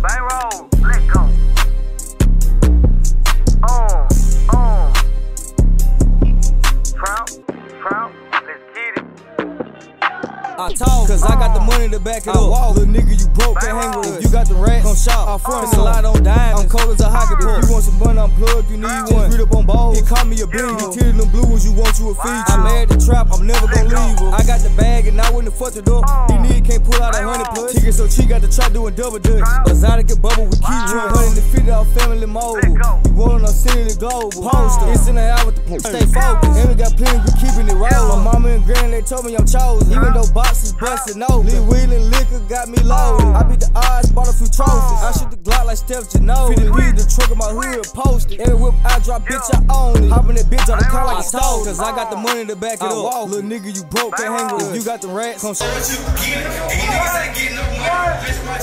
Bankroll, let go. On, on. Trout, trout, let's get it. I talk, cause I got the money to back it up. Walk. Little nigga, you broke, can't hang with us. You got the racks, come shop. I front a lot on diamonds. I'm cold as a hockey puck. If you want some money, I'm plugged, you need one. Read up on balls. He call me a bean. He titty them blue ones, you want you a feature. I'm mad the trap, I'm never gonna leave her. I got the bag and I wouldn't fuck it up. Oh. These niggas can't pull out a hundred plus. Ticket so cheap, got the trap doing double dutch. Exotic and bubble, we keep you. Hundred and fifty off family mobile. You want on city the global. Poster. It's in the hour with the stay focused. And we got plenty, we keeping it and granny, they told me I'm chosen. Even though boxes busted, no. Lee wheeling liquor got me oh. loaded. I beat the odds, bought a few trophies. I shoot the Glock like Steph. 50 P, the truck of my hood posted. Every whip I drop, bitch, I own it. Hoppin' that bitch on the car like a stove. Cause I got the money to back it up. Walk. Little nigga, you broke, can't hang with. You got the rats, come show. what you get. And you niggas ain't getting no money. Bitch, my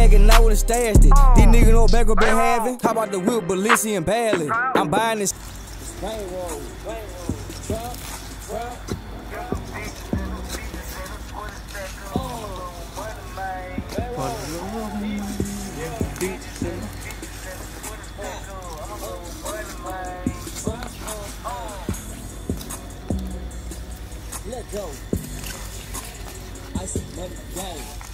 bag and I would've stashed it. These oh. niggas know back up been oh. having. How about the whip, Balenci and Bally? I'm oh. buying this. Bankroll, bankroll, trap, trap. Let go. I said, let go.